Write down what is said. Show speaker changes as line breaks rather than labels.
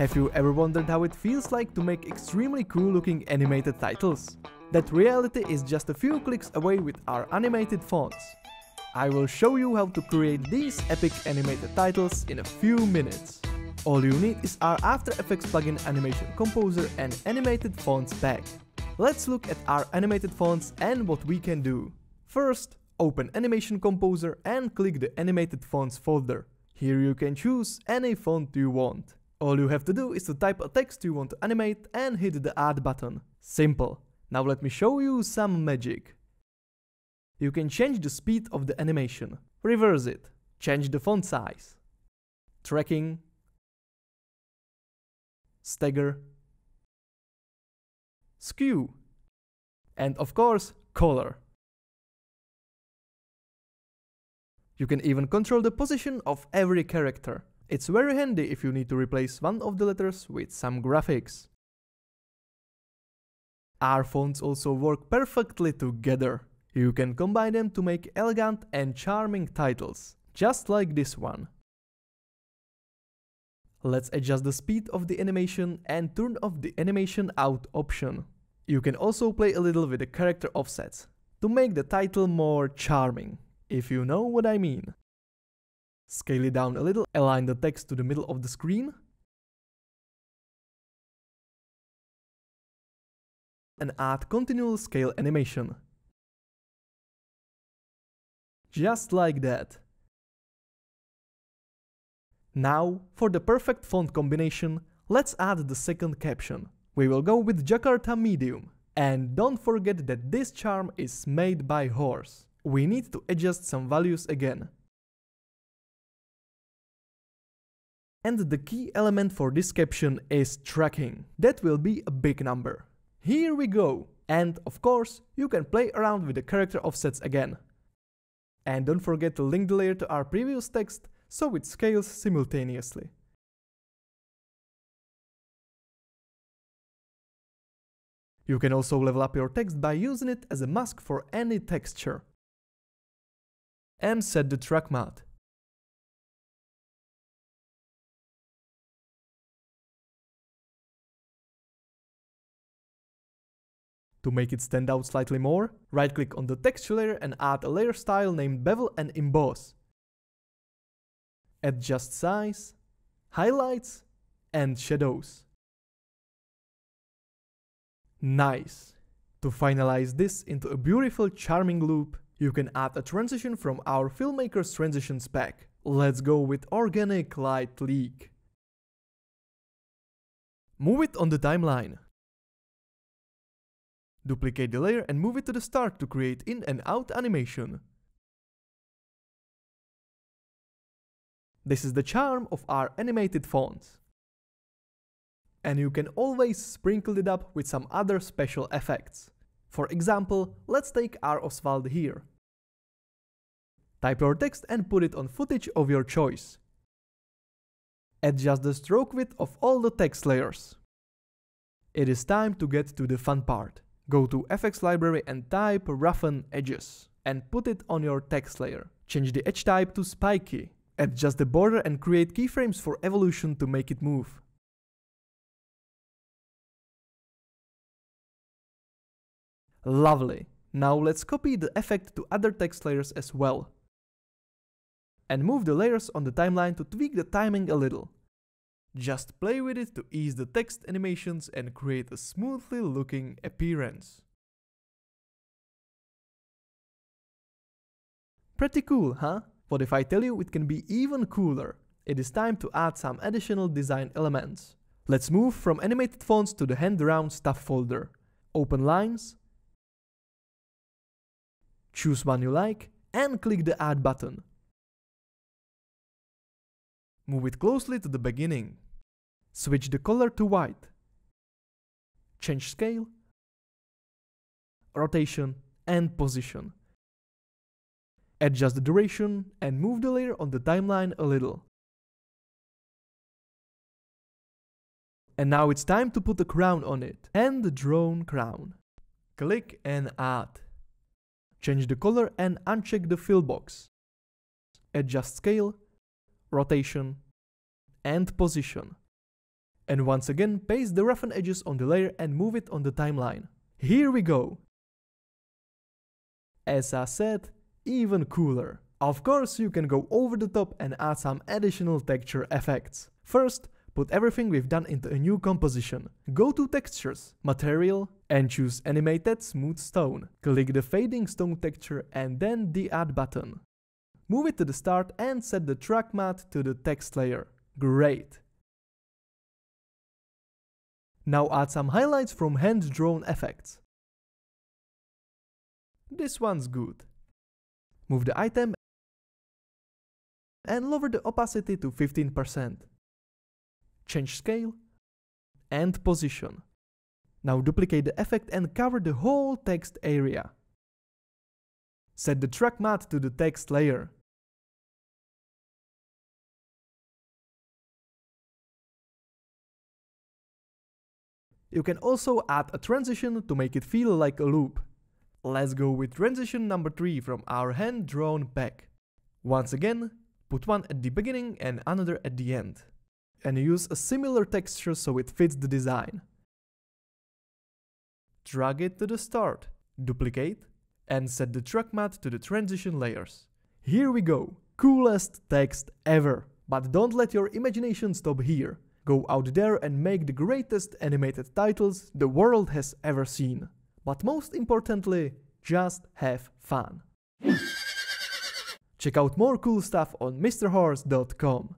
Have you ever wondered how it feels like to make extremely cool looking animated titles? That reality is just a few clicks away with our animated fonts. I will show you how to create these epic animated titles in a few minutes. All you need is our After Effects plugin Animation Composer and Animated Fonts pack. Let's look at our animated fonts and what we can do. First, open Animation Composer and click the Animated Fonts folder. Here you can choose any font you want. All you have to do is to type a text you want to animate and hit the add button. Simple. Now let me show you some magic. You can change the speed of the animation, reverse it, change the font size, tracking, stagger, skew, and of course, color. You can even control the position of every character. It's very handy if you need to replace one of the letters with some graphics. Our fonts also work perfectly together. You can combine them to make elegant and charming titles, just like this one. Let's adjust the speed of the animation and turn off the animation out option. You can also play a little with the character offsets to make the title more charming, if you know what I mean. Scale it down a little, align the text to the middle of the screen, and add continual scale animation. Just like that. Now, for the perfect font combination, let's add the second caption. We will go with Jakarta Medium. And don't forget that this charm is made by Horse. We need to adjust some values again. And the key element for this caption is tracking. That will be a big number. Here we go! And of course, you can play around with the character offsets again. And don't forget to link the layer to our previous text so it scales simultaneously. You can also level up your text by using it as a mask for any texture. And set the track matte. To make it stand out slightly more, right click on the texture layer and add a layer style named Bevel and Emboss. Adjust size, highlights and shadows. Nice! To finalize this into a beautiful charming loop, you can add a transition from our Filmmaker's Transitions pack. Let's go with Organic Light Leak. Move it on the timeline. Duplicate the layer and move it to the start to create in and out animation. This is the charm of our animated fonts. And you can always sprinkle it up with some other special effects. For example, let's take our Oswald here. Type your text and put it on footage of your choice. Adjust the stroke width of all the text layers. It is time to get to the fun part. Go to FX library and type roughen edges and put it on your text layer. Change the edge type to spiky. Adjust the border and create keyframes for evolution to make it move. Lovely. Now let's copy the effect to other text layers as well. And move the layers on the timeline to tweak the timing a little. Just play with it to ease the text animations and create a smoothly looking appearance. Pretty cool, huh? What if I tell you it can be even cooler? It is time to add some additional design elements. Let's move from animated fonts to the hand-drawn stuff folder. Open lines, choose one you like, and click the add button. Move it closely to the beginning. Switch the color to white. Change scale, rotation and position. Adjust the duration and move the layer on the timeline a little. And now it's time to put a crown on it and the drone crown. Click and add. Change the color and uncheck the fill box. Adjust scale rotation, and position. And once again, paste the roughen edges on the layer and move it on the timeline. Here we go! As I said, even cooler. Of course, you can go over the top and add some additional texture effects. First, put everything we've done into a new composition. Go to Textures, Material, and choose Animated Smooth Stone. Click the Fading Stone texture and then the Add button. Move it to the start and set the track matte to the text layer. Great! Now add some highlights from hand-drawn effects. This one's good. Move the item and lower the opacity to 15%. Change scale and position. Now duplicate the effect and cover the whole text area. Set the track matte to the text layer. You can also add a transition to make it feel like a loop. Let's go with transition number 3 from our hand-drawn pack. Once again, Put one at the beginning and another at the end. And use a similar texture so it fits the design. Drag it to the start, duplicate, and set the track matte to the transition layers. Here we go, coolest text ever. But don't let your imagination stop here. Go out there and make the greatest animated titles the world has ever seen. But most importantly, just have fun. Check out more cool stuff on MisterHorse.com.